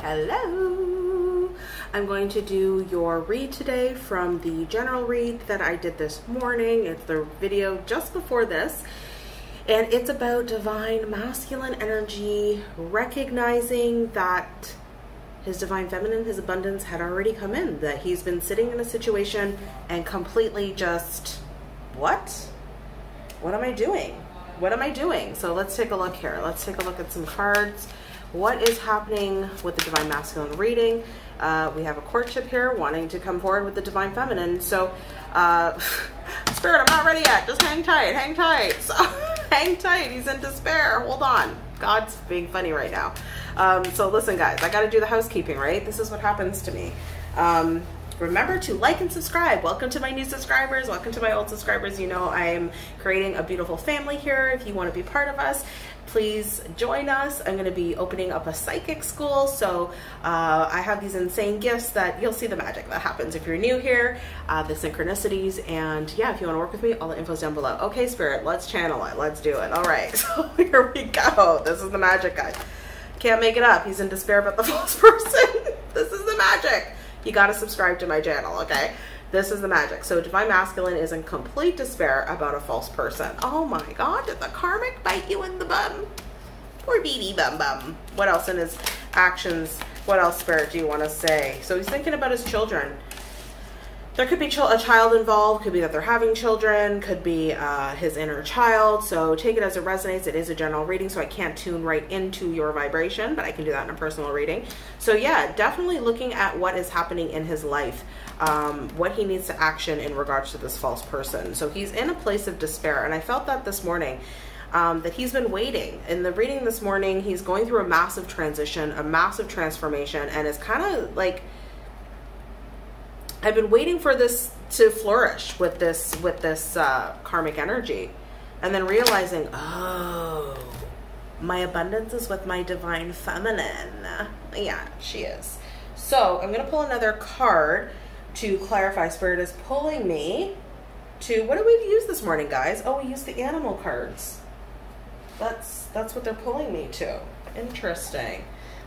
Hello! I'm going to do your read today from the general read that I did this morning. It's the video just before this. And it's about divine masculine energy, recognizing that his divine feminine, his abundance had already come in, that he's been sitting in a situation and completely just, what? What am I doing? What am I doing? So let's take a look here. Let's take a look at some cards what is happening with the divine masculine reading. Uh, we have a courtship here wanting to come forward with the divine feminine. So, uh, Spirit, I'm not ready yet. Just hang tight, hang tight. So, hang tight. He's in despair. Hold on. God's being funny right now. Um, so, listen, guys, I got to do the housekeeping, right? This is what happens to me. Um, remember to like and subscribe. Welcome to my new subscribers. Welcome to my old subscribers. You know, I'm creating a beautiful family here. If you want to be part of us, please join us. I'm going to be opening up a psychic school. So uh, I have these insane gifts that you'll see the magic that happens if you're new here, uh, the synchronicities. And yeah, if you want to work with me, all the info's down below. Okay, Spirit, let's channel it. Let's do it. All right. So here we go. This is the magic guy. Can't make it up. He's in despair about the false person. this is the magic. You got to subscribe to my channel, okay? This is the magic. So Divine Masculine is in complete despair about a false person. Oh my God, did the karmic bite you in the bum? Poor BB bum bum. What else in his actions? What else, Spirit, do you want to say? So he's thinking about his children. There could be a child involved, could be that they're having children, could be uh, his inner child. So take it as it resonates. It is a general reading, so I can't tune right into your vibration, but I can do that in a personal reading. So yeah, definitely looking at what is happening in his life um, what he needs to action in regards to this false person. So he's in a place of despair. And I felt that this morning. Um, that he's been waiting. In the reading this morning, he's going through a massive transition, a massive transformation, and it's kind of like I've been waiting for this to flourish with this with this uh, karmic energy, and then realizing, oh, my abundance is with my divine feminine. Yeah, she is. So I'm gonna pull another card to clarify, Spirit is pulling me to what did we use this morning, guys? Oh, we used the animal cards. That's that's what they're pulling me to. Interesting.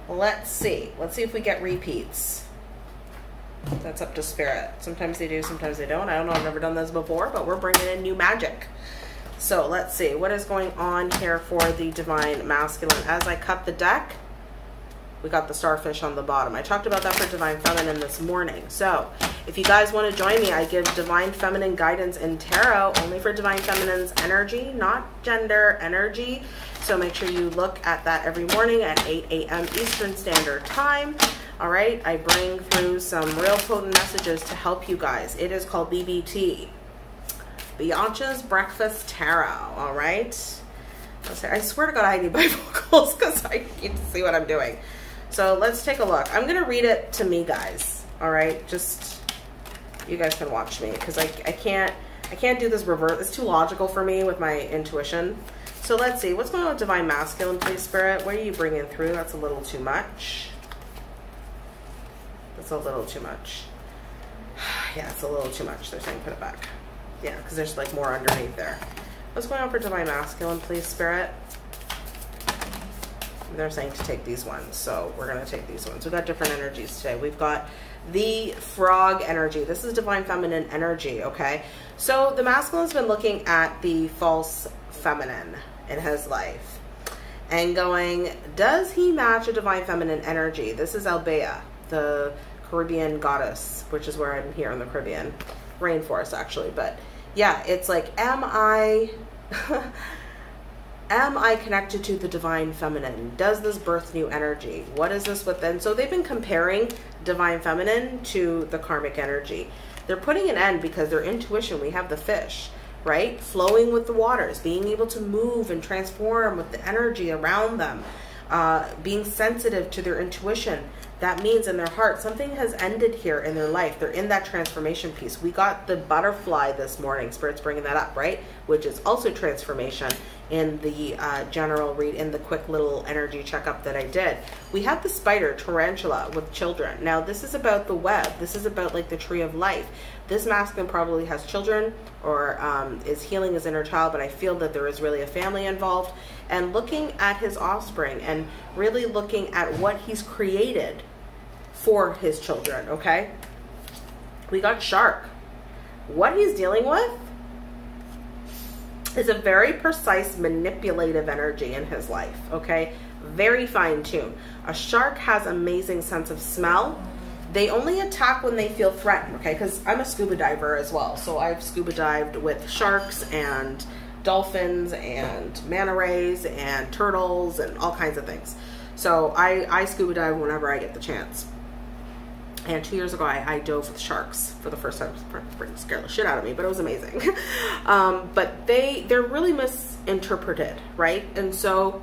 Let's see. Let's see if we get repeats. That's up to Spirit. Sometimes they do, sometimes they don't. I don't know. I've never done this before, but we're bringing in new magic. So let's see what is going on here for the divine masculine. As I cut the deck, we got the starfish on the bottom. I talked about that for Divine Feminine this morning. So if you guys want to join me, I give Divine Feminine guidance in tarot only for Divine Feminine's energy, not gender energy. So make sure you look at that every morning at 8 a.m. Eastern Standard Time. All right, I bring through some real potent messages to help you guys. It is called BBT, Bianca's Breakfast Tarot. All right. I swear to God, I need bifocals because I need to see what I'm doing. So let's take a look. I'm going to read it to me, guys. All right. Just, you guys can watch me because I, I can't, I can't do this reverse. It's too logical for me with my intuition. So let's see. What's going on with Divine Masculine, please, Spirit? What are you bringing through? That's a little too much. That's a little too much. yeah, it's a little too much. They're saying put it back. Yeah, because there's like more underneath there. What's going on for Divine Masculine, please, Spirit? They're saying to take these ones. So we're going to take these ones. We've got different energies today. We've got the frog energy. This is divine feminine energy, okay? So the masculine's been looking at the false feminine in his life and going, does he match a divine feminine energy? This is Albea, the Caribbean goddess, which is where I'm here in the Caribbean rainforest, actually. But yeah, it's like, am I am I connected to the divine feminine? Does this birth new energy? What is this within? So they've been comparing divine feminine to the karmic energy. They're putting an end because their intuition, we have the fish, right? Flowing with the waters, being able to move and transform with the energy around them, uh, being sensitive to their intuition. that means in their heart something has ended here in their life. They're in that transformation piece. We got the butterfly this morning. Spirit's bringing that up, right? Which is also transformation in the uh, general read, in the quick little energy checkup that I did. We have the spider, tarantula, with children. Now, this is about the web. This is about like the tree of life. This masculine probably has children or um, is healing his inner child, but I feel that there is really a family involved. And looking at his offspring and really looking at what he's created for his children, okay? We got Shark. What he's dealing with is a very precise manipulative energy in his life, okay? Very fine tuned. A shark has amazing sense of smell. They only attack when they feel threatened, okay? Because I'm a scuba diver as well. So I've scuba dived with sharks and dolphins and manta rays and turtles and all kinds of things. So I, I scuba dive whenever I get the chance. And two years ago, I, I dove with sharks for the first time. It scared the shit out of me, but it was amazing. um, but they they're really misinterpreted, right? And so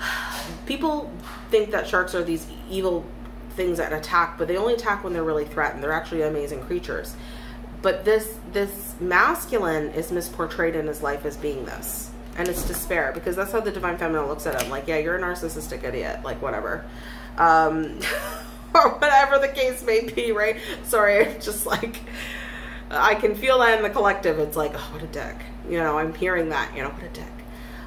people think that sharks are these evil things that attack, but they only attack when they're really threatened. They're actually amazing creatures. But this this masculine is misportrayed in his life as being this. And it's despair because that's how the divine feminine looks at him. Like, yeah, you're a narcissistic idiot. Like, whatever. Um, or whatever the case may be, right? Sorry, just like I can feel that in the collective. It's like, oh, what a dick. You know, I'm hearing that, you know, what a dick.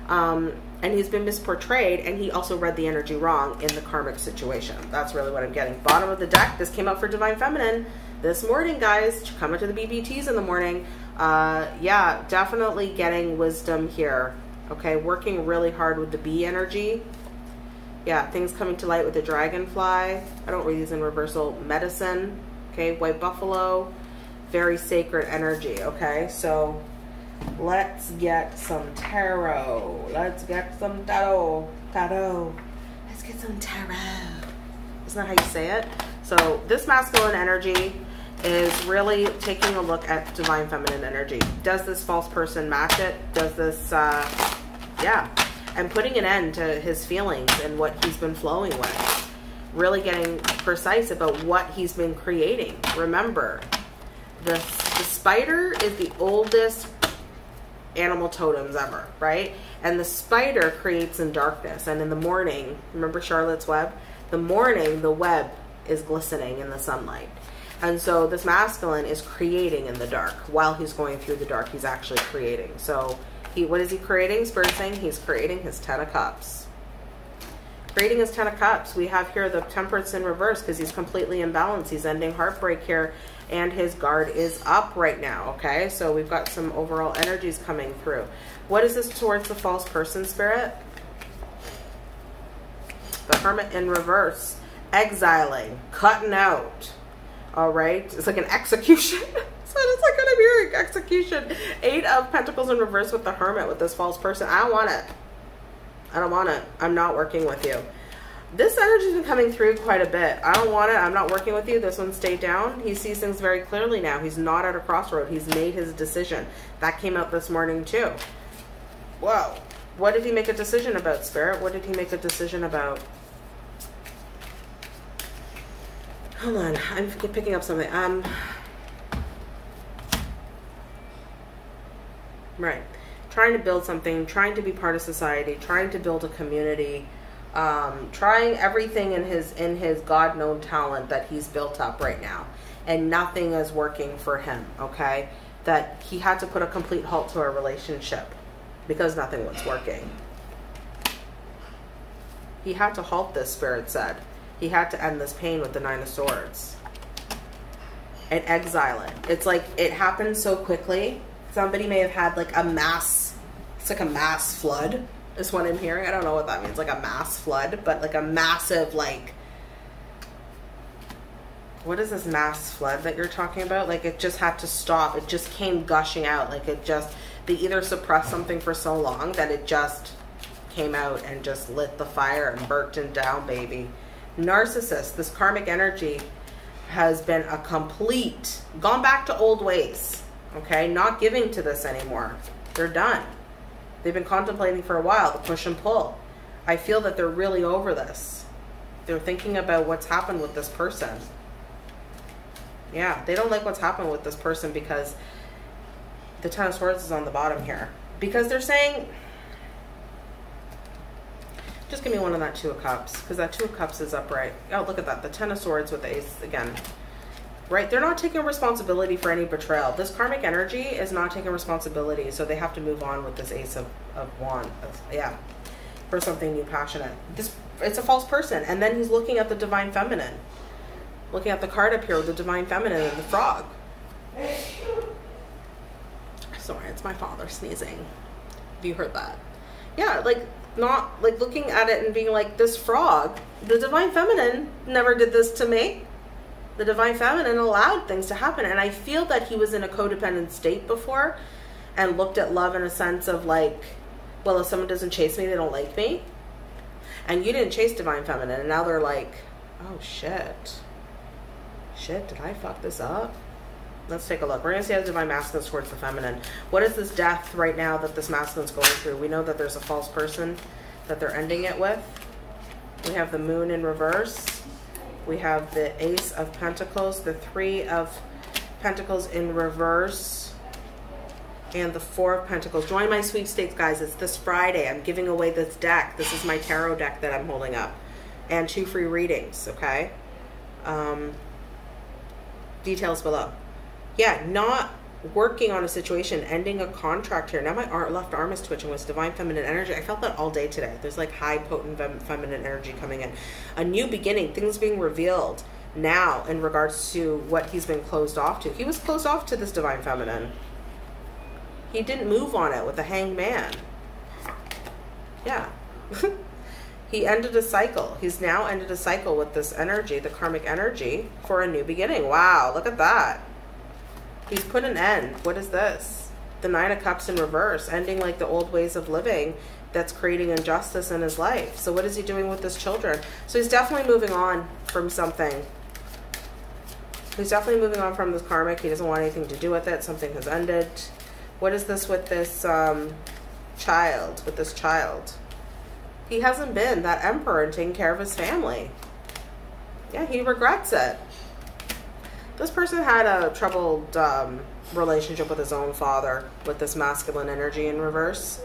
Um, and he's been misportrayed, and he also read the energy wrong in the karmic situation. That's really what I'm getting. Bottom of the deck, this came out for Divine Feminine this morning, guys. Coming to the BBTs in the morning. Uh, yeah, definitely getting wisdom here. Okay, working really hard with the bee energy yeah, things coming to light with the dragonfly. I don't read these in reversal. Medicine, okay, white buffalo, very sacred energy, okay? So let's get some tarot. Let's get some tarot. Tarot. Let's get some tarot. Isn't that how you say it? So this masculine energy is really taking a look at divine feminine energy. Does this false person match it? Does this, uh, yeah, and putting an end to his feelings and what he's been flowing with. Really getting precise about what he's been creating. Remember, the, the spider is the oldest animal totems ever, right? And the spider creates in darkness. And in the morning, remember Charlotte's Web? The morning, the web is glistening in the sunlight. And so this masculine is creating in the dark. While he's going through the dark, he's actually creating. So he, what is he creating? Spirit saying he's creating his Ten of Cups. Creating his Ten of Cups. We have here the Temperance in reverse because he's completely imbalanced. He's ending heartbreak here and his guard is up right now, okay? So we've got some overall energies coming through. What is this towards the false person spirit? The Hermit in reverse. Exiling. Cutting out. All right? It's like an execution. So it's like gonna be execution. Eight of Pentacles in reverse with the Hermit with this false person. I don't want it. I don't want it. I'm not working with you. This energy's been coming through quite a bit. I don't want it. I'm not working with you. This one stayed down. He sees things very clearly now. He's not at a crossroad. He's made his decision. That came out this morning too. Whoa. What did he make a decision about, Spirit? What did he make a decision about? Hold on. I'm picking up something. Um, Right. Trying to build something, trying to be part of society, trying to build a community, um, trying everything in his in his God known talent that he's built up right now, and nothing is working for him. Okay, that he had to put a complete halt to our relationship because nothing was working. He had to halt this. Spirit said he had to end this pain with the Nine of Swords and exile it. It's like it happened so quickly somebody may have had like a mass, it's like a mass flood is what I'm hearing. I don't know what that means, like a mass flood, but like a massive like, what is this mass flood that you're talking about? Like it just had to stop. It just came gushing out. Like it just, they either suppressed something for so long that it just came out and just lit the fire and burnt it down, baby. Narcissist, this karmic energy has been a complete, gone back to old ways okay? Not giving to this anymore. They're done. They've been contemplating for a while, the push and pull. I feel that they're really over this. They're thinking about what's happened with this person. Yeah, they don't like what's happened with this person because the Ten of Swords is on the bottom here. Because they're saying, just give me one of that Two of Cups, because that Two of Cups is upright. Oh, look at that. The Ten of Swords with the Ace again. Right? They're not taking responsibility for any betrayal. This karmic energy is not taking responsibility, so they have to move on with this Ace of, of Wand. Yeah. For something new, passionate. This It's a false person. And then he's looking at the Divine Feminine. Looking at the card up here with the Divine Feminine and the frog. Sorry, it's my father sneezing. Have you heard that? Yeah, like not like looking at it and being like, this frog, the divine feminine never did this to me. The divine feminine allowed things to happen. And I feel that he was in a codependent state before and looked at love in a sense of like, well, if someone doesn't chase me, they don't like me. And you didn't chase divine feminine. And now they're like, oh shit. Shit, did I fuck this up? Let's take a look. We're going to see how the divine masculine is towards the feminine. What is this death right now that this masculine is going through? We know that there's a false person that they're ending it with. We have the moon in reverse. We have the ace of pentacles, the three of pentacles in reverse, and the four of pentacles. Join my sweepstakes, guys. It's this Friday. I'm giving away this deck. This is my tarot deck that I'm holding up. And two free readings, okay? Um, details below yeah, not working on a situation, ending a contract here. Now my left arm is twitching with divine feminine energy. I felt that all day today. There's like high potent feminine energy coming in. A new beginning, things being revealed now in regards to what he's been closed off to. He was closed off to this divine feminine. He didn't move on it with the hanged man. Yeah. he ended a cycle. He's now ended a cycle with this energy, the karmic energy, for a new beginning. Wow, look at that. He's put an end. What is this? The Nine of Cups in reverse, ending like the old ways of living that's creating injustice in his life. So what is he doing with his children? So he's definitely moving on from something. He's definitely moving on from this karmic. He doesn't want anything to do with it. Something has ended. What is this with this um, child? With this child? He hasn't been that emperor and taking care of his family. Yeah, he regrets it. This person had a troubled um, relationship with his own father with this masculine energy in reverse.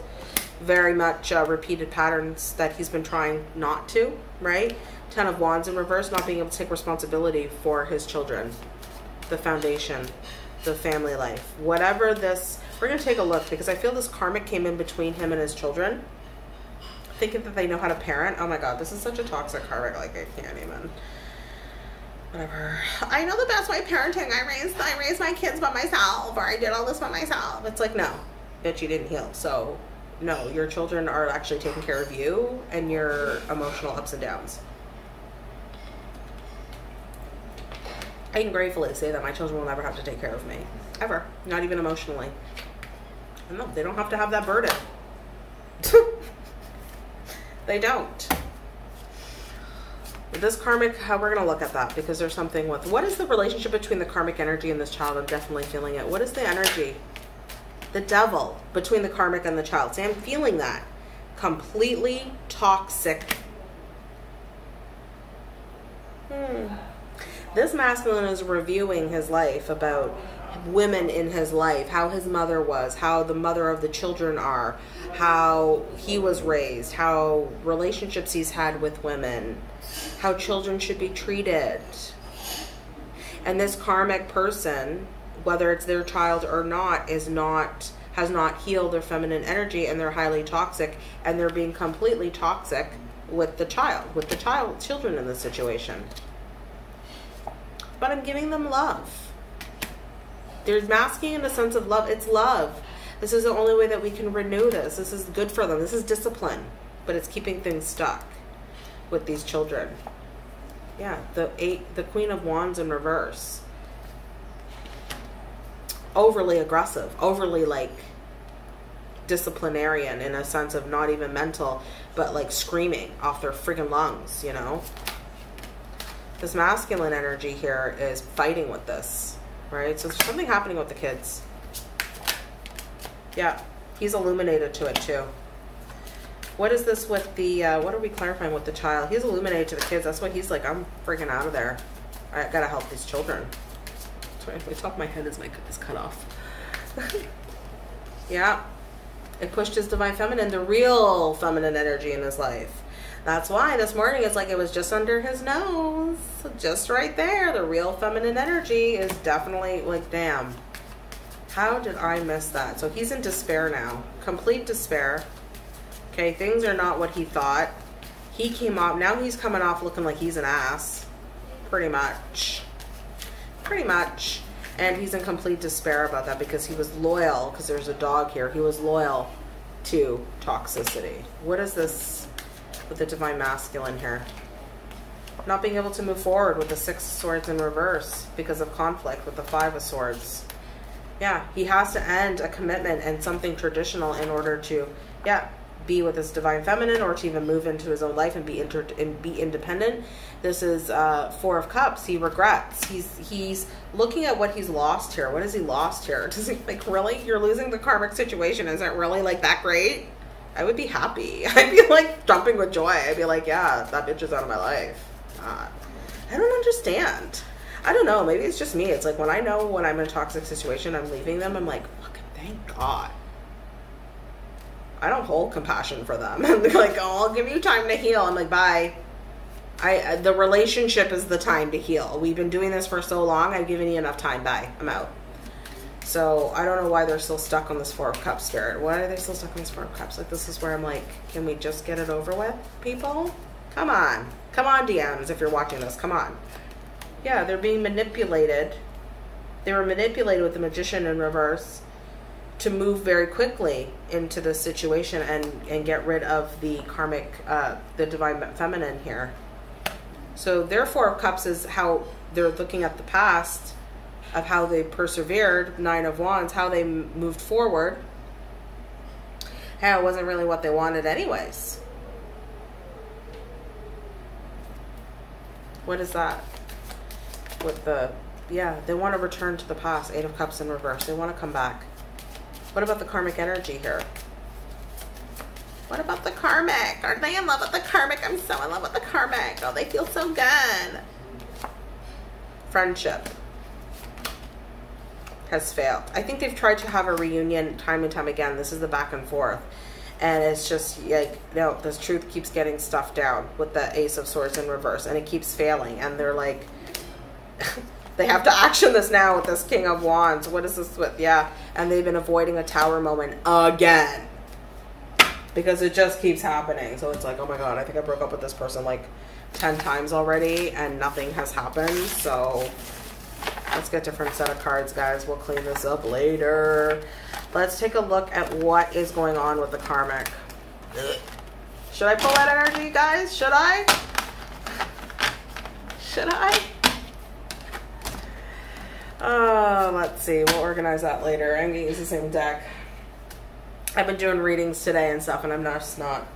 Very much uh, repeated patterns that he's been trying not to, right? Ten of Wands in reverse, not being able to take responsibility for his children, the foundation, the family life. Whatever this, we're going to take a look because I feel this karmic came in between him and his children. Thinking that they know how to parent. Oh my god, this is such a toxic karmic, like I can't even whatever. I know the best way parenting. I raised I raised my kids by myself, or I did all this by myself. It's like no, bitch, you didn't heal. So no, your children are actually taking care of you and your emotional ups and downs. I can gratefully say that my children will never have to take care of me. Ever. Not even emotionally. No, they don't have to have that burden. they don't this karmic how we're going to look at that because there's something with what is the relationship between the karmic energy and this child? I'm definitely feeling it. What is the energy? The devil between the karmic and the child. See i'm feeling that. Completely toxic. Hmm. this masculine is reviewing his life about women in his life how his mother was how the mother of the children are how he was raised how relationships he's had with women how children should be treated. And this karmic person, whether it's their child or not, is not has not healed their feminine energy and they're highly toxic and they're being completely toxic with the child, with the child children in this situation. But I'm giving them love. There's masking in a sense of love. It's love. This is the only way that we can renew this. This is good for them. This is discipline, but it's keeping things stuck with these children. Yeah, the eight, the Queen of Wands in reverse. Overly aggressive, overly like disciplinarian in a sense of not even mental, but like screaming off their friggin' lungs, you know? This masculine energy here is fighting with this, right? So there's something happening with the kids. Yeah, he's illuminated to it too. What is this with the, uh, what are we clarifying with the child? He's illuminated to the kids. That's why he's like, I'm freaking out of there. I gotta help these children. Sorry, my top of my head is, my, is cut off. yeah. It pushed his divine feminine, the real feminine energy in his life. That's why this morning it's like it was just under his nose. Just right there. The real feminine energy is definitely like, damn. How did I miss that? So he's in despair now. Complete despair. Okay, things are not what he thought. He came off, now he's coming off looking like he's an ass. Pretty much. Pretty much. And he's in complete despair about that because he was loyal, because there's a dog here. He was loyal to toxicity. What is this with the divine masculine here? Not being able to move forward with the six of swords in reverse because of conflict with the five of swords. Yeah, he has to end a commitment and something traditional in order to, yeah, be with his divine feminine or to even move into his own life and be inter and be independent. This is uh, four of cups. He regrets. He's he's looking at what he's lost here. What has he lost here? Does he like really? You're losing the karmic situation. Is it really like that great? I would be happy. I'd be like jumping with joy. I'd be like, yeah, that bitch is out of my life. God. I don't understand. I don't know. Maybe it's just me. It's like when I know when I'm in a toxic situation, I'm leaving them. I'm like, fucking thank God. I don't hold compassion for them. Like, oh, I'll give you time to heal. I'm like, bye. I uh, the relationship is the time to heal. We've been doing this for so long. I've given you enough time. Bye. I'm out. So I don't know why they're still stuck on this Four of Cups spirit. Why are they still stuck on this Four of Cups? Like this is where I'm like, can we just get it over with, people? Come on, come on, DMs. If you're watching this, come on. Yeah, they're being manipulated. They were manipulated with the Magician in reverse to move very quickly into the situation and and get rid of the karmic uh, the divine feminine here. So their four of cups is how they're looking at the past of how they persevered nine of wands how they moved forward. How it wasn't really what they wanted anyways. What is that? With the yeah they want to return to the past eight of cups in reverse they want to come back what about the karmic energy here? What about the karmic? Are they in love with the karmic? I'm so in love with the karmic. Oh, they feel so good. Friendship has failed. I think they've tried to have a reunion time and time again. This is the back and forth. And it's just like, no, this truth keeps getting stuffed down with the Ace of Swords in reverse. And it keeps failing. And they're like... They have to action this now with this King of Wands. What is this with? Yeah. And they've been avoiding a tower moment again. Because it just keeps happening. So it's like, oh my god, I think I broke up with this person like 10 times already and nothing has happened. So let's get different set of cards, guys. We'll clean this up later. Let's take a look at what is going on with the karmic. Should I pull that energy, guys? Should I? Should I? Uh, let's see. We'll organize that later. I'm to use the same deck. I've been doing readings today and stuff, and I'm just not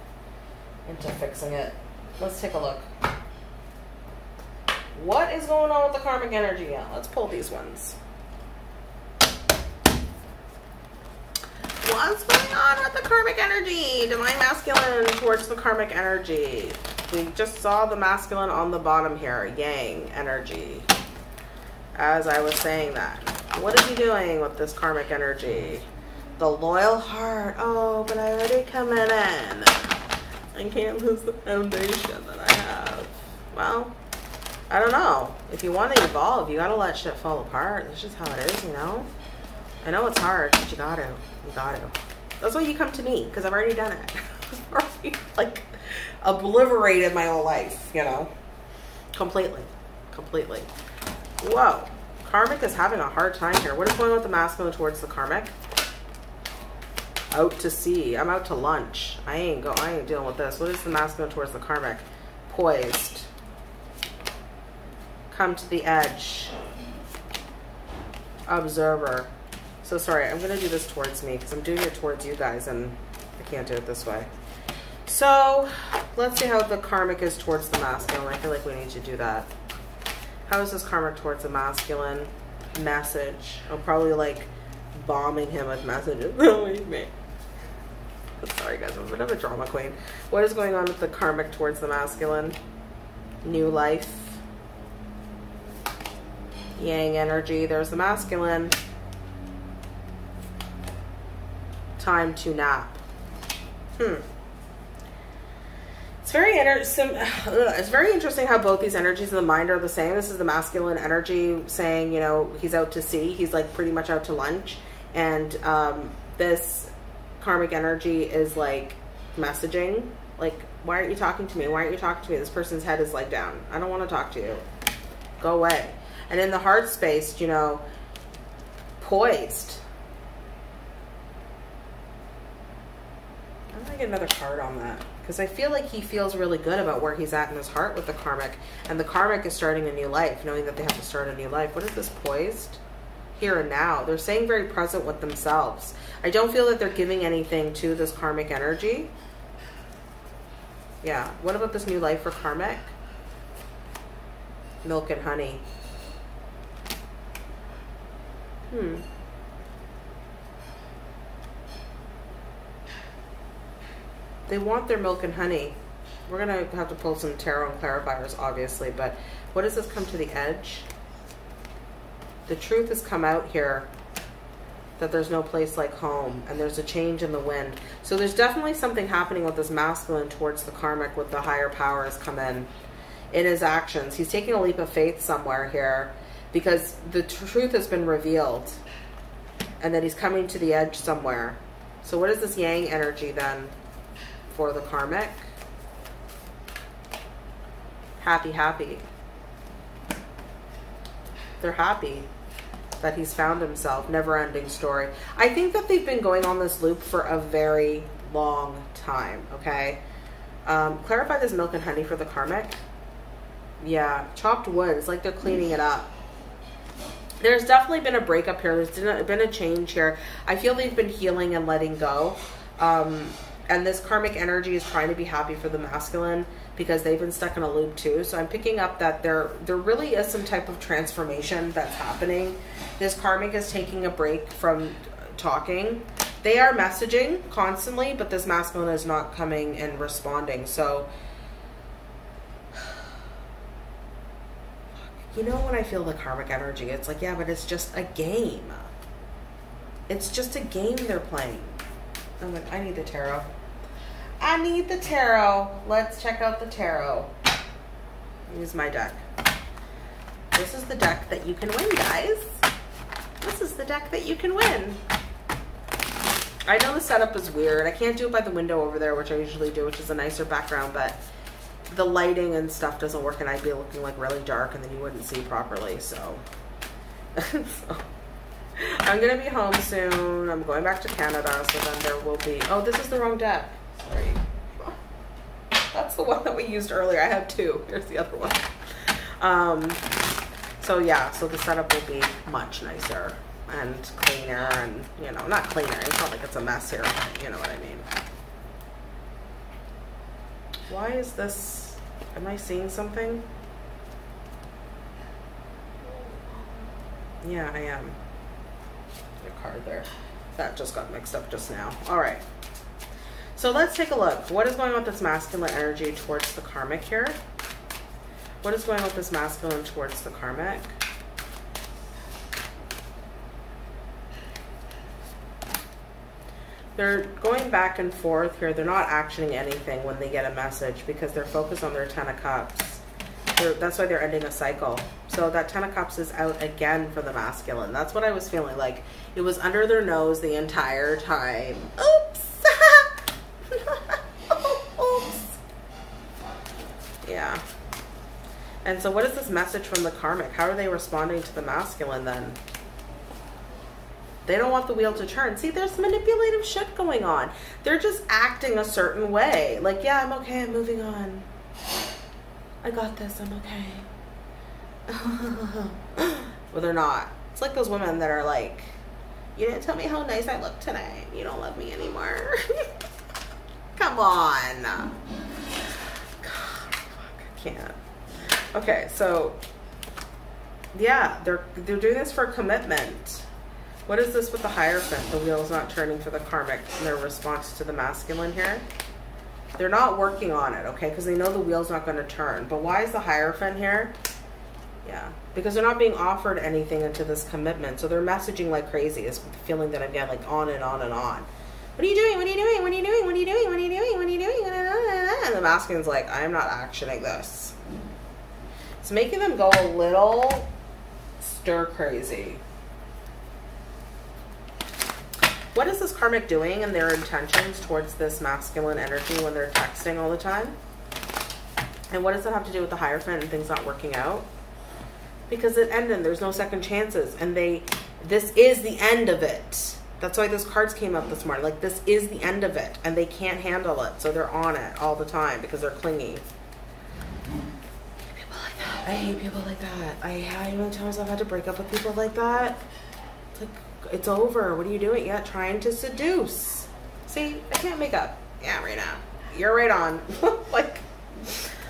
into fixing it. Let's take a look. What is going on with the karmic energy? Yeah, let's pull these ones. What's going on with the karmic energy? Divine masculine towards the karmic energy. We just saw the masculine on the bottom here. Yang energy as I was saying that. What is he doing with this karmic energy? The loyal heart. Oh, but I already coming in. I can't lose the foundation that I have. Well, I don't know. If you want to evolve, you gotta let shit fall apart. That's just how it is, you know? I know it's hard, but you gotta. You gotta. That's why you come to me, because I've already done it. like, obliterated my whole life, you know? Completely. Completely. Whoa. Karmic is having a hard time here. What is going on with the masculine towards the karmic? Out to sea. I'm out to lunch. I ain't go. I ain't dealing with this. What is the masculine towards the karmic? Poised. Come to the edge. Observer. So sorry. I'm to do this towards me because I'm doing it towards you guys and I can't do it this way. So let's see how the karmic is towards the masculine. I feel like we need to do that. How is this karma towards a masculine message? I'm probably like bombing him with messages. Sorry, guys, I'm a bit of a drama queen. What is going on with the karmic towards the masculine? New life. Yang energy. There's the masculine. Time to nap. Hmm. It's very interesting. It's very interesting how both these energies in the mind are the same. This is the masculine energy saying, you know, he's out to sea. He's like pretty much out to lunch, and um, this karmic energy is like messaging, like, why aren't you talking to me? Why aren't you talking to me? This person's head is like down. I don't want to talk to you. Go away. And in the heart space, you know, poised. I'm gonna get another card on that because I feel like he feels really good about where he's at in his heart with the karmic, and the karmic is starting a new life, knowing that they have to start a new life. What is this poised? Here and now. They're saying very present with themselves. I don't feel that they're giving anything to this karmic energy. Yeah. What about this new life for karmic? Milk and honey. Hmm. They want their milk and honey. We're going to have to pull some tarot and clarifiers, obviously, but what does this come to the edge? The truth has come out here that there's no place like home and there's a change in the wind. So there's definitely something happening with this masculine towards the karmic with the higher powers come in in his actions. He's taking a leap of faith somewhere here because the truth has been revealed and that he's coming to the edge somewhere. So what is this yang energy then? For the karmic. Happy, happy. They're happy that he's found himself. Never ending story. I think that they've been going on this loop for a very long time, okay? Um, clarify this milk and honey for the karmic. Yeah, chopped wood. It's like they're cleaning it up. There's definitely been a breakup here. There's been a change here. I feel they've been healing and letting go. Um, and this karmic energy is trying to be happy for the masculine because they've been stuck in a loop too. So I'm picking up that there there really is some type of transformation that's happening. This karmic is taking a break from talking. They are messaging constantly, but this masculine is not coming and responding. So you know when I feel the karmic energy, it's like, yeah, but it's just a game. It's just a game they're playing. I'm like, I need the tarot. I need the tarot. Let's check out the tarot. Use my deck. This is the deck that you can win, guys. This is the deck that you can win. I know the setup is weird. I can't do it by the window over there, which I usually do, which is a nicer background, but the lighting and stuff doesn't work and I'd be looking like really dark and then you wouldn't see properly, so. so. I'm gonna be home soon. I'm going back to Canada, so then there will be, oh, this is the wrong deck. Sorry. That's the one that we used earlier. I have two. Here's the other one. Um, so yeah, so the setup will be much nicer and cleaner and, you know, not cleaner. It's not like it's a mess here. You know what I mean. Why is this, am I seeing something? Yeah, I am. Your card there. That just got mixed up just now. All right. So let's take a look. What is going on with this masculine energy towards the karmic here? What is going on with this masculine towards the karmic? They're going back and forth here. They're not actioning anything when they get a message because they're focused on their Ten of Cups. They're, that's why they're ending a cycle. So that Ten of Cups is out again for the masculine. That's what I was feeling like. It was under their nose the entire time. Oops! Oops. Yeah. And so what is this message from the karmic? How are they responding to the masculine then? They don't want the wheel to turn. See, there's manipulative shit going on. They're just acting a certain way. Like, yeah, I'm okay. I'm moving on. I got this. I'm okay. well, they're not. It's like those women that are like, you didn't tell me how nice I look today. You don't love me anymore. Come on. God, fuck, I can't. Okay, so yeah, they're they're doing this for commitment. What is this with the Hierophant? The wheel's not turning for the karmic their response to the masculine here. They're not working on it, okay? Because they know the wheel's not going to turn. But why is the Hierophant here? Yeah, because they're not being offered anything into this commitment. So they're messaging like crazy. It's the feeling that I get like on and on and on. What are you doing? What are you doing? What are you doing? What are you doing? What are you doing? What are you doing? And the masculine's like, I am not actioning this. It's making them go a little stir crazy. What is this karmic doing and their intentions towards this masculine energy when they're texting all the time? And what does that have to do with the Hierophant and things not working out? Because it ended, there's no second chances. And they, this is the end of it. That's why those cards came up this morning. Like, this is the end of it. And they can't handle it. So they're on it all the time because they're clingy. I hate people like that. I hate people like that. I how many times I've had to break up with people like that. It's over. What are you doing? Yeah, trying to seduce. See, I can't make up. Yeah, right now. You're right on. like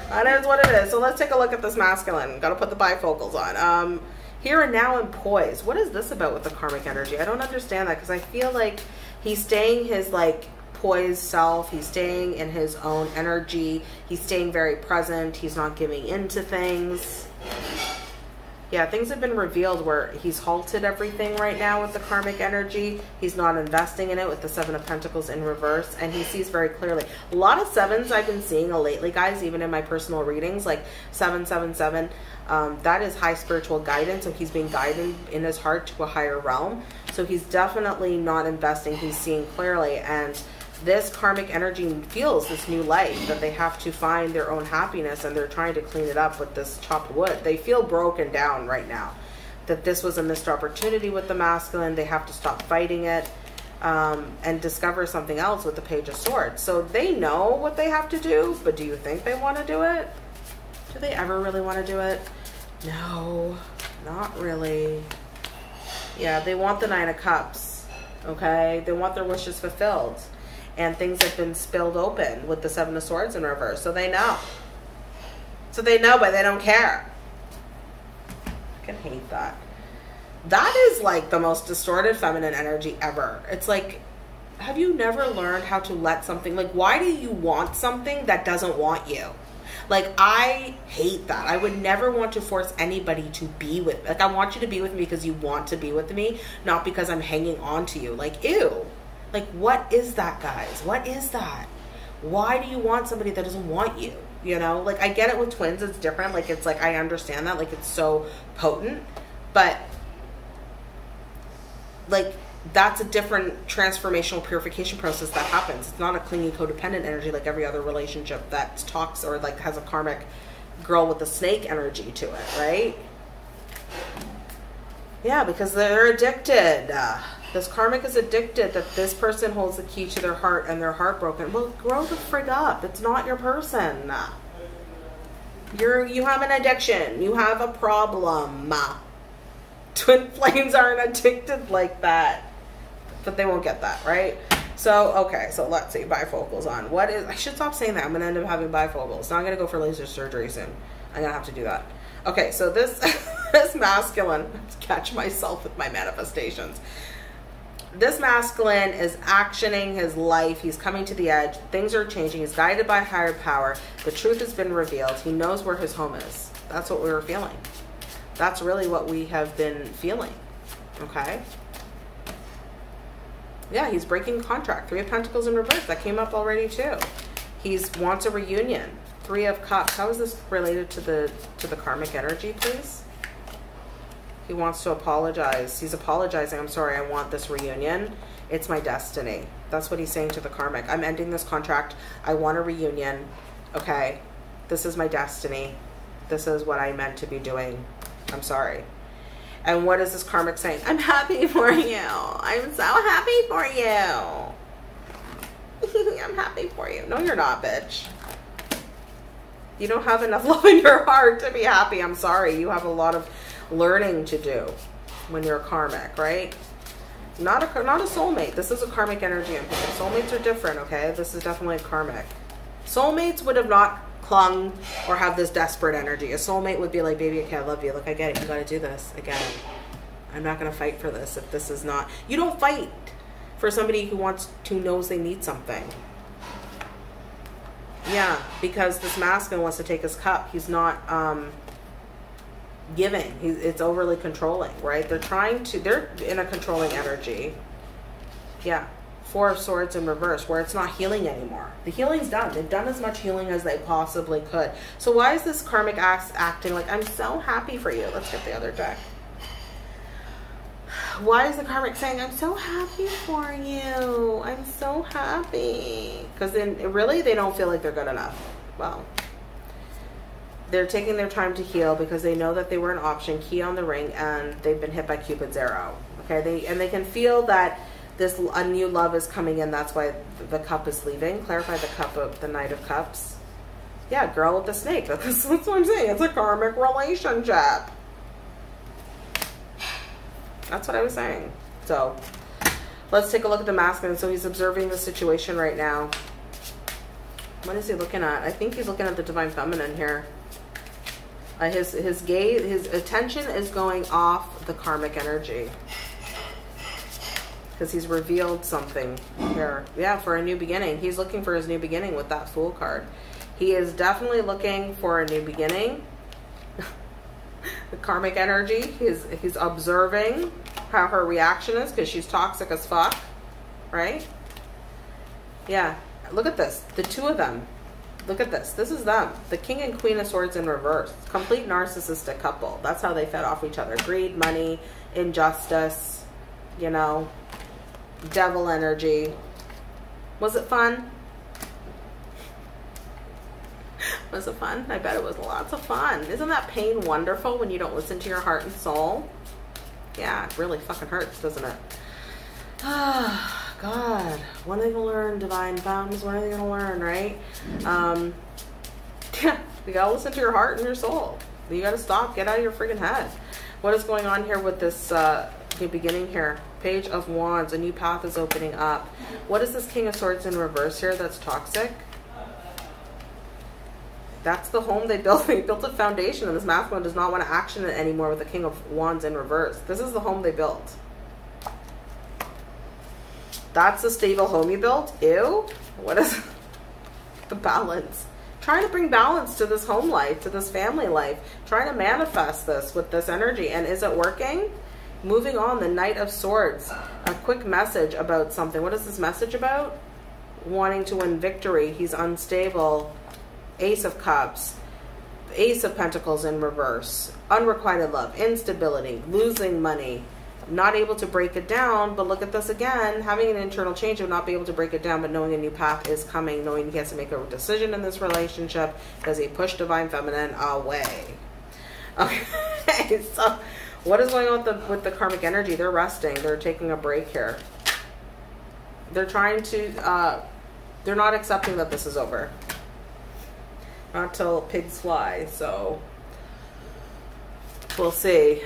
that is what it is. So let's take a look at this masculine. Got to put the bifocals on. Um, here and now in poise. What is this about with the karmic energy? I don't understand that because I feel like he's staying his like poised self. He's staying in his own energy. He's staying very present. He's not giving into things. Yeah, things have been revealed where he's halted everything right now with the karmic energy. He's not investing in it with the Seven of Pentacles in reverse, and he sees very clearly. A lot of sevens I've been seeing lately, guys, even in my personal readings, like 777. Um, that is high spiritual guidance, so he's being guided in his heart to a higher realm. So he's definitely not investing, he's seeing clearly, and this karmic energy feels this new life that they have to find their own happiness and they're trying to clean it up with this chopped wood. They feel broken down right now. That this was a missed opportunity with the masculine. They have to stop fighting it um, and discover something else with the Page of Swords. So they know what they have to do, but do you think they want to do it? Do they ever really want to do it? No, not really. Yeah, they want the Nine of Cups, okay? They want their wishes fulfilled and things have been spilled open with the Seven of Swords in reverse. So they know. So they know, but they don't care. I can hate that. That is like the most distorted feminine energy ever. It's like, have you never learned how to let something, like, why do you want something that doesn't want you? Like, I hate that. I would never want to force anybody to be with Like, I want you to be with me because you want to be with me, not because I'm hanging on to you. Like, ew. Like, what is that, guys? What is that? Why do you want somebody that doesn't want you? You know, like I get it with twins, it's different. Like, it's like I understand that, like, it's so potent, but like that's a different transformational purification process that happens. It's not a clingy codependent energy like every other relationship that talks or like has a karmic girl with a snake energy to it, right? Yeah, because they're addicted. This karmic is addicted that this person holds the key to their heart and they're heartbroken. Well, grow the frig up. It's not your person. You're you have an addiction. You have a problem. Twin flames aren't addicted like that. But they won't get that, right? So, okay, so let's see, bifocals on. What is, I should stop saying that. I'm to end up having bifocals. Now I'm to go for laser surgery soon. I'm to have to do that. Okay, so this, this masculine, catch myself with my manifestations this masculine is actioning his life. He's coming to the edge. Things are changing. He's guided by higher power. The truth has been revealed. He knows where his home is. That's what we were feeling. That's really what we have been feeling. Okay? Yeah, he's breaking contract. Three of Pentacles in reverse. That came up already too. He's wants a reunion. Three of Cups. How is this related to the to the karmic energy, please? He wants to apologize. He's apologizing. I'm sorry. I want this reunion. It's my destiny. That's what he's saying to the karmic. I'm ending this contract. I want a reunion. Okay. This is my destiny. This is what I meant to be doing. I'm sorry. And what is this karmic saying? I'm happy for you. I'm so happy for you. I'm happy for you. No, you're not, bitch. You don't have enough love in your heart to be happy. I'm sorry. You have a lot of learning to do when you're karmic, right? Not a not a soulmate. This is a karmic energy. Soulmates are different, okay? This is definitely karmic. Soulmates would have not clung or have this desperate energy. A soulmate would be like, baby, okay, I love you. Look, I get it. You got to do this. again. I'm not going to fight for this if this is not. You don't fight for somebody who wants to knows they need something. Yeah, because this masculine wants to take his cup. He's not um, giving. It's overly controlling, right? They're trying to. They're in a controlling energy. Yeah, Four of Swords in reverse, where it's not healing anymore. The healing's done. They've done as much healing as they possibly could. So why is this karmic act acting like I'm so happy for you? Let's get the other deck why is the karmic saying, I'm so happy for you? I'm so happy. Because then really they don't feel like they're good enough. Well, they're taking their time to heal because they know that they were an option, key on the ring, and they've been hit by Cupid's arrow. Okay, they and they can feel that this a new love is coming in. That's why the cup is leaving. Clarify the cup of the Knight of Cups. Yeah, girl with the snake. That's, that's what I'm saying. It's a karmic relationship. That's what I was saying. So let's take a look at the masculine. So he's observing the situation right now. What is he looking at? I think he's looking at the divine feminine here. Uh, his his gaze, his attention is going off the karmic energy because he's revealed something here. Yeah, for a new beginning. He's looking for his new beginning with that Fool card. He is definitely looking for a new beginning. the karmic energy. He's he's observing how her reaction is because she's toxic as fuck, right? Yeah, look at this. The two of them. Look at this. This is them. The king and queen of swords in reverse. Complete narcissistic couple. That's how they fed off each other. Greed, money, injustice, you know, devil energy. Was it fun? Was it fun? I bet it was lots of fun. Isn't that pain wonderful when you don't listen to your heart and soul? Yeah, it really fucking hurts, doesn't it? God. When are they gonna learn, divine thumbs? When are they gonna learn, right? Um, yeah, you gotta listen to your heart and your soul. You gotta stop, get out of your freaking head. What is going on here with this uh, beginning here? Page of Wands, a new path is opening up. What is this King of Swords in reverse here that's toxic? that's the home they built. They built a foundation, and this masculine does not want to action it anymore with the King of Wands in reverse. This is the home they built. That's the stable home you built? Ew. What is the balance? Trying to bring balance to this home life, to this family life. Trying to manifest this with this energy. And is it working? Moving on, the Knight of Swords. A quick message about something. What is this message about? Wanting to win victory. He's unstable Ace of Cups, Ace of Pentacles in reverse, unrequited love, instability, losing money, not able to break it down. But look at this again, having an internal change of not being able to break it down, but knowing a new path is coming, knowing he has to make a decision in this relationship because he pushed Divine Feminine away. Okay, so what is going on with the, with the karmic energy? They're resting. They're taking a break here. They're trying to, uh, they're not accepting that this is over not till pigs fly, so we'll see.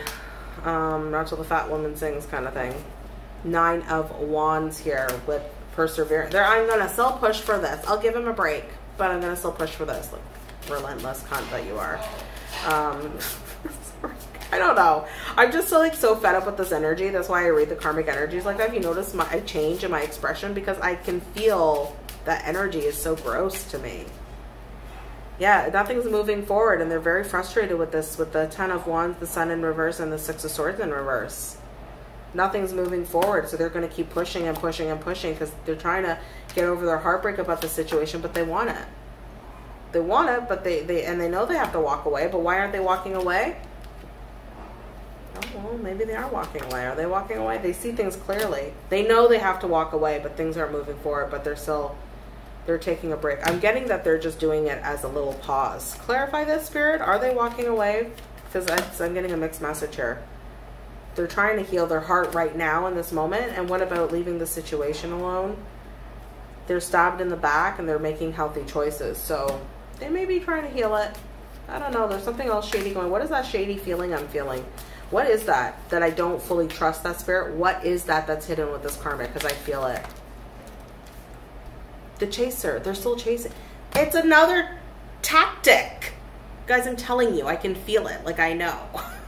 Um, not till the fat woman sings kind of thing. Nine of Wands here with perseverance. There, I'm gonna still push for this. I'll give him a break, but I'm gonna still push for this. Look, relentless cunt that you are. Um, I don't know. I'm just so, like so fed up with this energy. That's why I read the karmic energies like that. If you notice my change in my expression because I can feel that energy is so gross to me yeah, nothing's moving forward, and they're very frustrated with this, with the Ten of Wands, the Sun in reverse, and the Six of Swords in reverse. Nothing's moving forward, so they're going to keep pushing and pushing and pushing because they're trying to get over their heartbreak about the situation, but they want it. They want it, but they, they and they know they have to walk away, but why aren't they walking away? Oh, well, maybe they are walking away. Are they walking away? They see things clearly. They know they have to walk away, but things aren't moving forward, but they're still they're taking a break. I'm getting that they're just doing it as a little pause. Clarify this, Spirit. Are they walking away? Because I'm getting a mixed message here. They're trying to heal their heart right now in this moment. And what about leaving the situation alone? They're stabbed in the back and they're making healthy choices. So they may be trying to heal it. I don't know. There's something else shady going. What is that shady feeling I'm feeling? What is that that I don't fully trust that spirit? What is that that's hidden with this karma? Because I feel it the chaser. They're still chasing. It's another tactic. Guys, I'm telling you, I can feel it. Like, I know.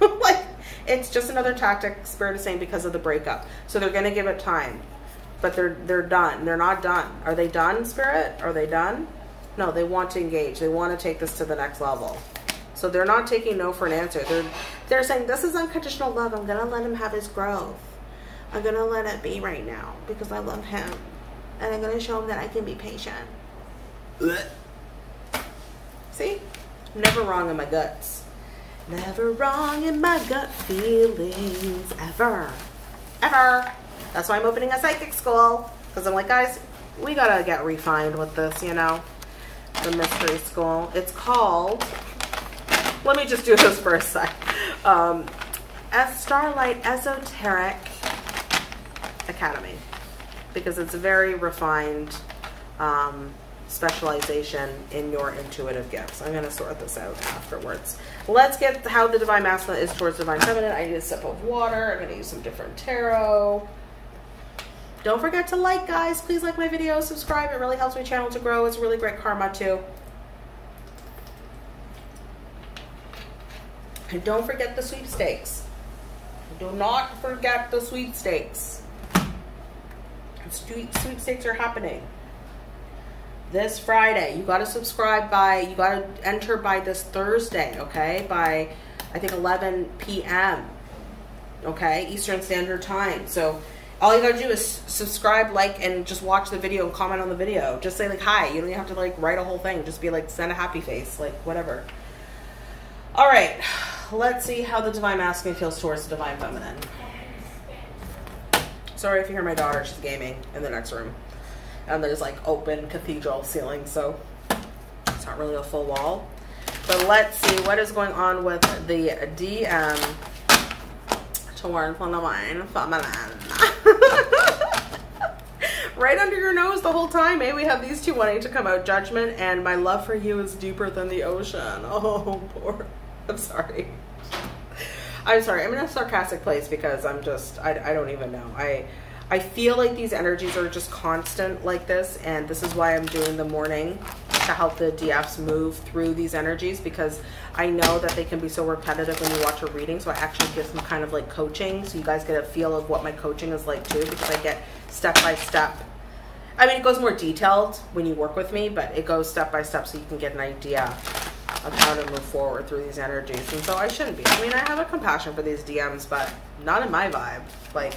like, It's just another tactic, Spirit is saying, because of the breakup. So they're going to give it time. But they're they're done. They're not done. Are they done, Spirit? Are they done? No, they want to engage. They want to take this to the next level. So they're not taking no for an answer. They're they're saying this is unconditional love. I'm gonna let him have his growth. I'm gonna let it be right now because I love him, and I'm gonna show him that I can be patient. See, never wrong in my guts. Never wrong in my gut feelings ever, ever. That's why I'm opening a psychic school because I'm like, guys, we gotta get refined with this, you know. The mystery school. It's called let me just do this for a sec. Um, Starlight Esoteric Academy, because it's a very refined um, specialization in your intuitive gifts. I'm going to sort this out afterwards. Let's get how the Divine Masculine is towards Divine Feminine. I need a sip of water. I'm going to use some different tarot. Don't forget to like, guys. Please like my video, subscribe. It really helps my channel to grow. It's really great karma, too. And don't forget the sweepstakes. Do not forget the sweepstakes. Sweep, sweepstakes are happening this Friday. You got to subscribe by, you got to enter by this Thursday, okay? By, I think, 11 p.m., okay? Eastern Standard Time. So all you got to do is subscribe, like, and just watch the video and comment on the video. Just say, like, hi. You don't even have to, like, write a whole thing. Just be like, send a happy face, like, whatever. All right let's see how the divine masculine feels towards the divine feminine. Sorry if you hear my daughter, she's gaming in the next room. And there's like open cathedral ceiling, so it's not really a full wall. But let's see what is going on with the DM towards the divine feminine. right under your nose the whole time, eh? We have these two wanting to come out, judgment, and my love for you is deeper than the ocean. Oh, poor. I'm sorry. I'm sorry. I'm in a sarcastic place because I'm just I, I don't even know. I I feel like these energies are just constant like this, and this is why I'm doing the morning to help the DFs move through these energies because I know that they can be so repetitive when you watch a reading. So I actually give some kind of like coaching, so you guys get a feel of what my coaching is like too, because I get step by step. I mean, it goes more detailed when you work with me, but it goes step by step so you can get an idea of how to move forward through these energies. And so I shouldn't be. I mean, I have a compassion for these DMs, but not in my vibe. Like,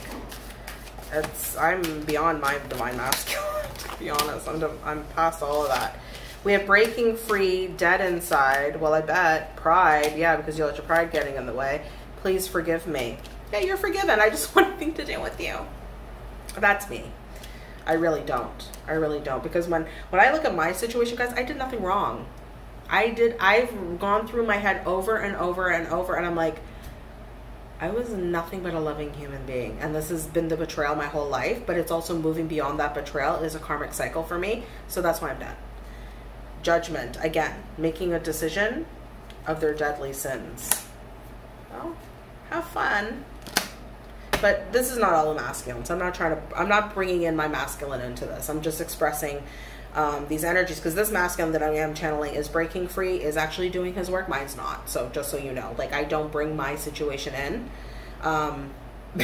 it's I'm beyond my divine masculine. To be honest, I'm I'm past all of that. We have breaking free, dead inside. Well, I bet pride. Yeah, because you let your pride getting in the way. Please forgive me. Yeah, you're forgiven. I just want nothing to do with you. That's me. I really don't. I really don't because when when I look at my situation, guys, I did nothing wrong. I did, I've gone through my head over and over and over, and I'm like, I was nothing but a loving human being. And this has been the betrayal my whole life, but it's also moving beyond that betrayal it is a karmic cycle for me. So that's why I'm done. Judgment, again, making a decision of their deadly sins. Well, have fun. But this is not all the masculine. So I'm not trying to, I'm not bringing in my masculine into this. I'm just expressing um, these energies because this masculine that I am channeling is breaking free is actually doing his work. Mine's not. So just so you know. Like I don't bring my situation in. Um,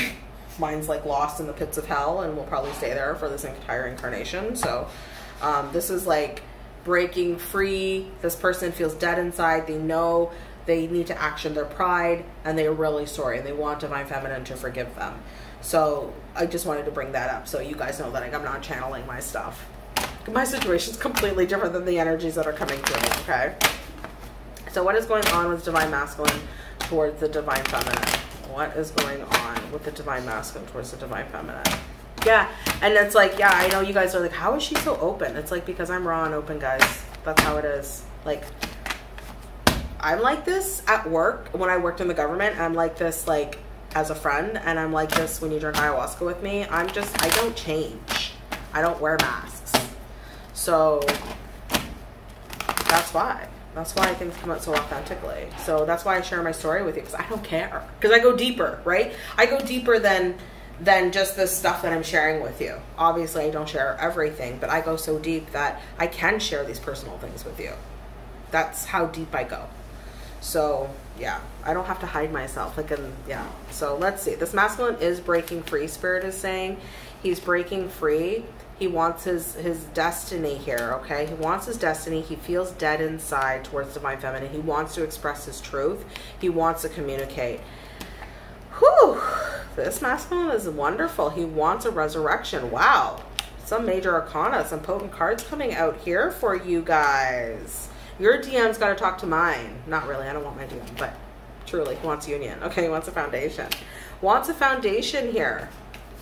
mine's like lost in the pits of hell and will probably stay there for this entire incarnation. So um, this is like breaking free. This person feels dead inside. They know they need to action their pride and they're really sorry and they want divine feminine to forgive them. So I just wanted to bring that up so you guys know that like, I'm not channeling my stuff my situation is completely different than the energies that are coming through me, okay? So what is going on with Divine Masculine towards the Divine Feminine? What is going on with the Divine Masculine towards the Divine Feminine? Yeah, and it's like, yeah, I know you guys are like, how is she so open? It's like, because I'm raw and open, guys. That's how it is. Like, I'm like this at work when I worked in the government. I'm like this, like, as a friend. And I'm like this when you drink ayahuasca with me. I'm just, I don't change. I don't wear masks. So that's why. That's why things come out so authentically. So that's why I share my story with you because I don't care. Because I go deeper, right? I go deeper than than just the stuff that I'm sharing with you. Obviously, I don't share everything, but I go so deep that I can share these personal things with you. That's how deep I go. So yeah, I don't have to hide myself. Like, and yeah. So let's see. This masculine is breaking free. Spirit is saying he's breaking free. He wants his his destiny here. Okay, he wants his destiny. He feels dead inside towards divine feminine. He wants to express his truth. He wants to communicate. Whew, this masculine is wonderful. He wants a resurrection. Wow, some major arcana, some potent cards coming out here for you guys. Your DM's got to talk to mine. Not really. I don't want my DM, but truly, he wants union. Okay, he wants a foundation. Wants a foundation here,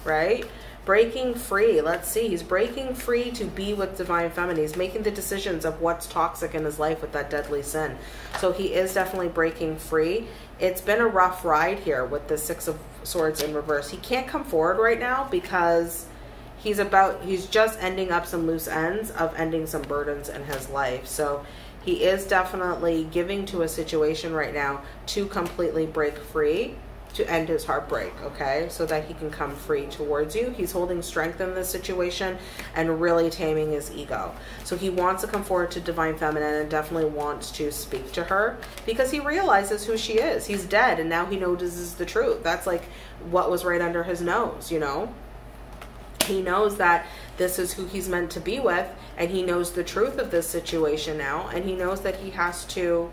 right? Breaking free. Let's see. He's breaking free to be with divine feminine. He's making the decisions of what's toxic in his life with that deadly sin. So he is definitely breaking free. It's been a rough ride here with the Six of Swords in reverse. He can't come forward right now because he's about he's just ending up some loose ends of ending some burdens in his life. So he is definitely giving to a situation right now to completely break free to end his heartbreak, okay? So that he can come free towards you. He's holding strength in this situation and really taming his ego. So he wants to come forward to Divine Feminine and definitely wants to speak to her because he realizes who she is. He's dead and now he notices the truth. That's like what was right under his nose, you know? He knows that this is who he's meant to be with and he knows the truth of this situation now and he knows that he has to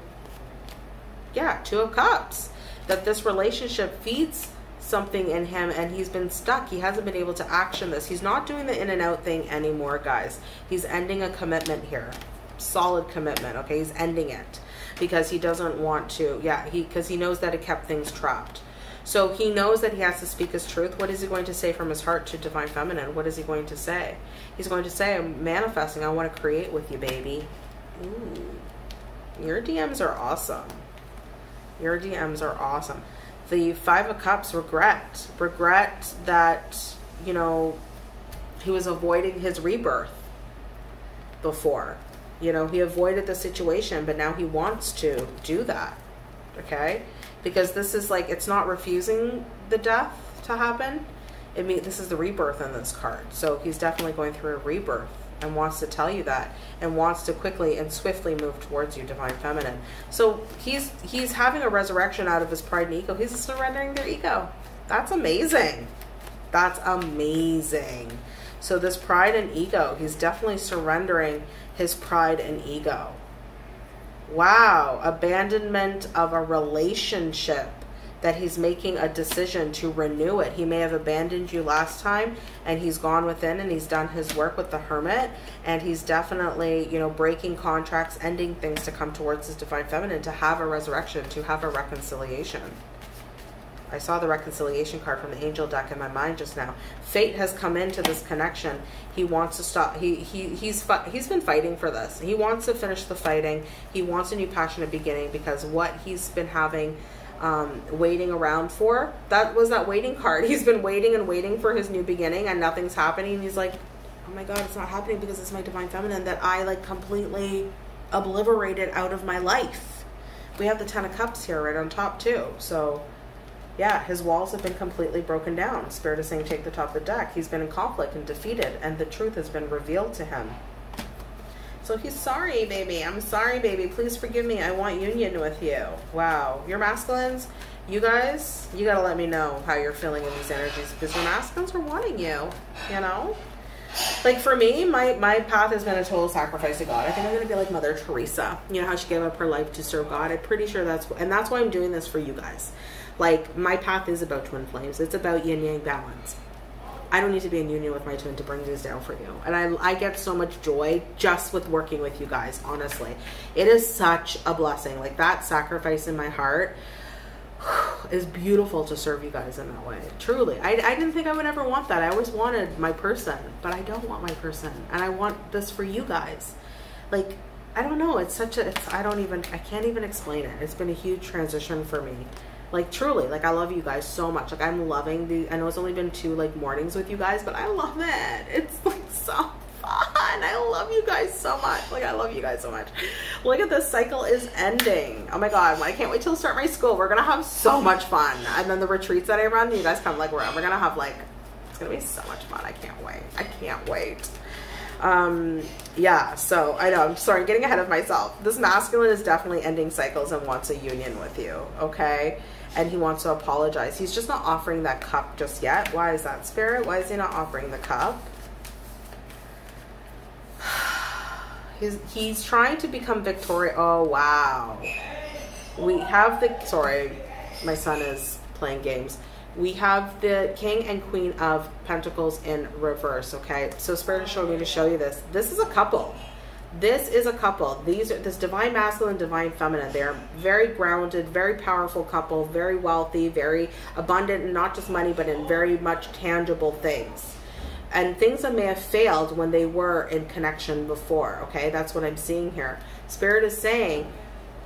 yeah two of cups that this relationship feeds something in him and he's been stuck he hasn't been able to action this he's not doing the in and out thing anymore guys he's ending a commitment here solid commitment okay he's ending it because he doesn't want to yeah he because he knows that it kept things trapped so he knows that he has to speak his truth. What is he going to say from his heart to divine feminine? What is he going to say? He's going to say, I'm manifesting. I want to create with you, baby. Ooh. Your DMs are awesome. Your DMs are awesome. The Five of Cups, regret. Regret that, you know, he was avoiding his rebirth before. You know, he avoided the situation, but now he wants to do that. Okay? because this is like it's not refusing the death to happen. It mean this is the rebirth in this card. So he's definitely going through a rebirth and wants to tell you that and wants to quickly and swiftly move towards you, divine feminine. So he's he's having a resurrection out of his pride and ego. He's surrendering their ego. That's amazing. That's amazing. So this pride and ego, he's definitely surrendering his pride and ego. Wow, abandonment of a relationship that he's making a decision to renew it. He may have abandoned you last time and he's gone within and he's done his work with the hermit and he's definitely, you know, breaking contracts, ending things to come towards his divine feminine, to have a resurrection, to have a reconciliation. I saw the reconciliation card from the angel deck in my mind just now. Fate has come into this connection. He wants to stop. He he he's he's been fighting for this. He wants to finish the fighting. He wants a new passionate beginning because what he's been having um, waiting around for that was that waiting card. He's been waiting and waiting for his new beginning and nothing's happening. He's like, oh my god, it's not happening because it's my divine feminine that I like completely obliterated out of my life. We have the Ten of Cups here right on top too. So yeah, his walls have been completely broken down. Spirit is saying take the top of the deck. He's been in conflict and defeated, and the truth has been revealed to him. So he's sorry, baby. I'm sorry, baby. Please forgive me. I want union with you. Wow. Your masculines, you guys, you got to let me know how you're feeling in these energies because your masculines are wanting you, you know? Like for me, my, my path has been a total sacrifice to God. I think I'm going to be like Mother Teresa. You know how she gave up her life to serve God? I'm pretty sure that's, and that's why I'm doing this for you guys. Like my path is about twin flames. It's about yin yang balance. I don't need to be in union with my twin to bring these down for you. And I, I get so much joy just with working with you guys, honestly. It is such a blessing. Like that sacrifice in my heart is beautiful to serve you guys in that way. Truly. I, I didn't think I would ever want that. I always wanted my person, but I don't want my person. And I want this for you guys. Like, I don't know. It's such a, it's, I don't even, I can't even explain it. It's been a huge transition for me like truly like i love you guys so much. Like i'm loving the i know it's only been two like mornings with you guys but i love it. It's like so fun. I love you guys so much. Like i love you guys so much. Look at this. Cycle is ending. Oh my god. I can't wait till start my school. We're gonna have so much fun. And then the retreats that i run you guys come like we're, we're gonna have like it's gonna be so much fun. I can't wait. I can't wait. Um, yeah, so I know, I'm sorry, I'm getting ahead of myself. This masculine is definitely ending cycles and wants a union with you, okay? And he wants to apologize. He's just not offering that cup just yet. Why is that, Spirit? Why is he not offering the cup? He's, he's trying to become victorious. Oh, wow. We have the, sorry, my son is playing games we have the king and queen of pentacles in reverse okay so spirit is showing me to show you this this is a couple this is a couple. These are this divine masculine divine feminine. They're very grounded very powerful couple very wealthy very abundant not just money but in very much tangible things. And things that may have failed when they were in connection before okay? That's what i'm seeing here. Spirit is saying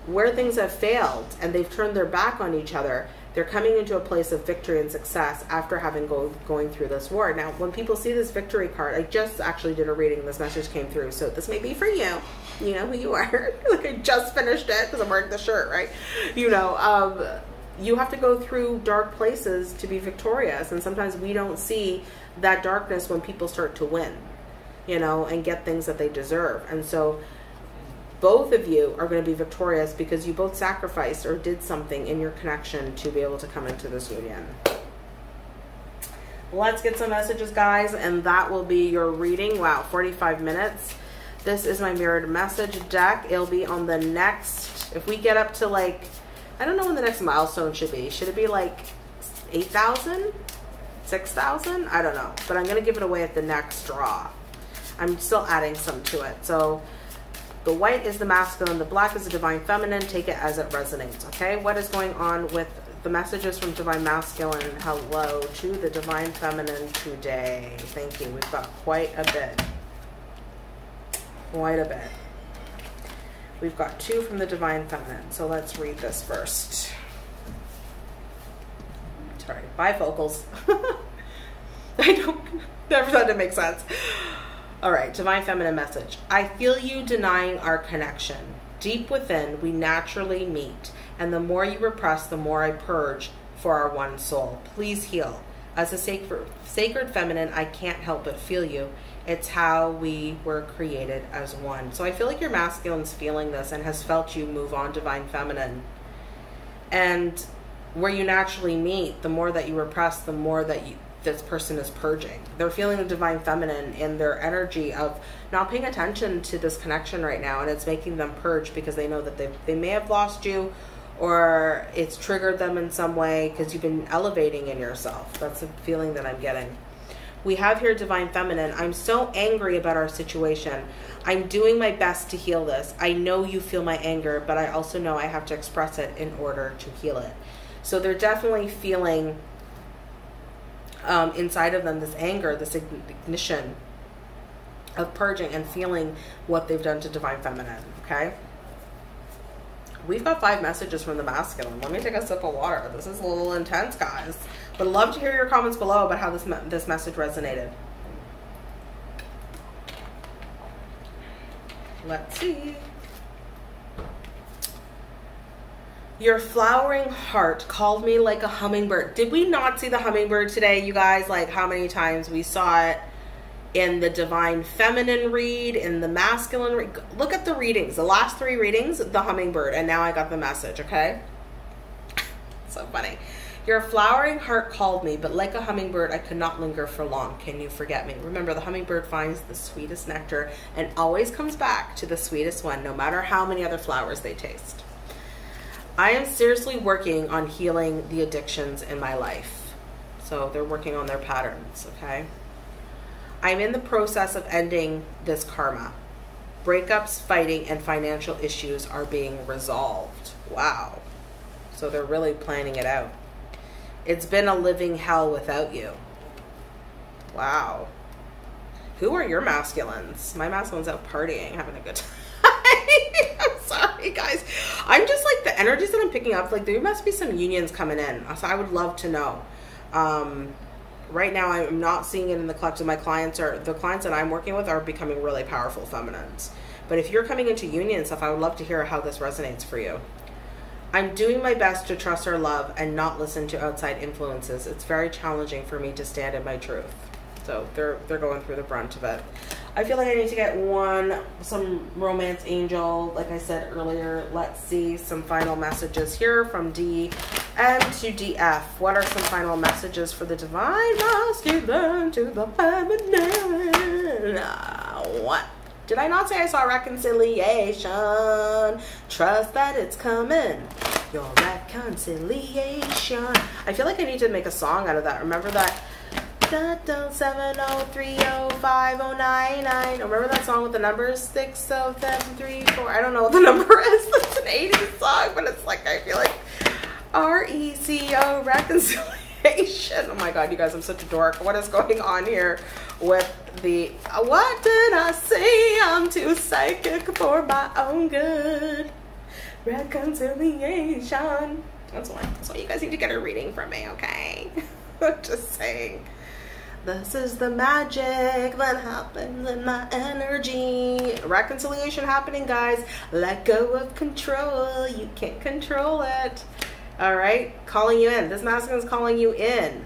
where things have failed and they've turned their back on each other they're coming into a place of victory and success after having go, going through this war. Now, when people see this victory card, I just actually did a reading. This message came through, so this may be for you. You know who you are. like I just finished it because I'm wearing the shirt, right? You know, um, you have to go through dark places to be victorious, and sometimes we don't see that darkness when people start to win, you know, and get things that they deserve. And so both of you are going to be victorious because you both sacrificed or did something in your connection to be able to come into this union. Let's get some messages, guys, and that will be your reading. Wow, 45 minutes. This is my mirrored message deck. It'll be on the next, if we get up to like, I don't know when the next milestone should be. Should it be like 8,000? 6,000? I don't know. But I'm going to give it away at the next draw. I'm still adding some to it. So the white is the masculine, the black is the divine feminine. Take it as it resonates, okay? What is going on with the messages from divine masculine? Hello to the divine feminine today. Thank you. We've got quite a bit. Quite a bit. We've got two from the divine feminine. So let's read this first. Sorry, bifocals. I don't, never thought it makes sense. All right, divine feminine message. I feel you denying our connection. Deep within, we naturally meet, and the more you repress, the more I purge for our one soul. Please heal. As a sacred, sacred feminine, I can't help but feel you. It's how we were created as one. So I feel like your masculine's feeling this and has felt you move on divine feminine. And where you naturally meet, the more that you repress, the more that you this person is purging. They're feeling the divine feminine in their energy of not paying attention to this connection right now, and it's making them purge because they know that they they may have lost you, or it's triggered them in some way because you've been elevating in yourself. That's the feeling that I'm getting. We have here divine feminine. I'm so angry about our situation. I'm doing my best to heal this. I know you feel my anger, but I also know I have to express it in order to heal it. So they're definitely feeling um, inside of them this anger, this ignition of purging and feeling what they've done to divine feminine. Okay. We've got five messages from the masculine. Let me take a sip of water. This is a little intense, guys. Would love to hear your comments below about how this me this message resonated. Let's see. Your flowering heart called me like a hummingbird. Did we not see the hummingbird today, you guys? Like how many times we saw it in the divine feminine read, in the masculine read. Look at the readings. The last three readings, the hummingbird, and now I got the message, okay? so funny. Your flowering heart called me, but like a hummingbird, I could not linger for long. Can you forget me? Remember, the hummingbird finds the sweetest nectar and always comes back to the sweetest one, no matter how many other flowers they taste. I am seriously working on healing the addictions in my life. So they're working on their patterns, okay? I'm in the process of ending this karma. Breakups, fighting, and financial issues are being resolved. Wow. So they're really planning it out. It's been a living hell without you. Wow. Who are your masculines? My masculine's out partying, having a good time. I'm sorry, guys. I'm just like the energies that I'm picking up. Like there must be some unions coming in. So I would love to know. Um, right now, I'm not seeing it in the collective. My clients are the clients that I'm working with are becoming really powerful feminines. But if you're coming into union stuff, I would love to hear how this resonates for you. I'm doing my best to trust our love and not listen to outside influences. It's very challenging for me to stand in my truth. So they're they're going through the brunt of it. I feel like I need to get one some romance angel. Like I said earlier, let's see some final messages here from D M to DF. What are some final messages for the divine masculine to the feminine? What? Did I not say I saw reconciliation? Trust that it's coming. Your reconciliation. I feel like I need to make a song out of that. Remember that? Oh, oh, oh, nine nine. Remember that song with the numbers? Six oh seven three four. I don't know what the number is. It's an 80s song, but it's like I feel like R E C O reconciliation. Oh my god, you guys, I'm such a dork. What is going on here with the what did I say? I'm too psychic for my own good. Reconciliation. That's why. That's why you guys need to get a reading from me, okay? Just saying. This is the magic that happens in my energy. Reconciliation happening, guys. Let go of control. You can't control it. All right, calling you in. This masculine is calling you in.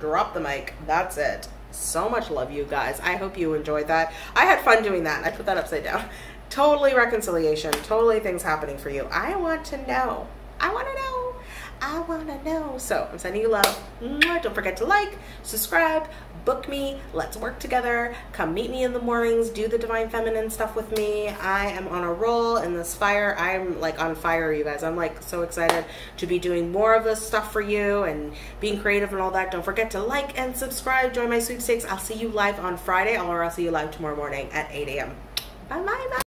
Drop the mic. That's it. So much love, you guys. I hope you enjoyed that. I had fun doing that. I put that upside down. Totally reconciliation. Totally things happening for you. I want to know. I want to know. I want to know. So I'm sending you love. Don't forget to like, subscribe, book me. Let's work together. Come meet me in the mornings. Do the Divine Feminine stuff with me. I am on a roll in this fire. I'm like on fire, you guys. I'm like so excited to be doing more of this stuff for you and being creative and all that. Don't forget to like and subscribe. Join my sweepstakes. I'll see you live on Friday or I'll see you live tomorrow morning at 8 a.m. Bye bye bye.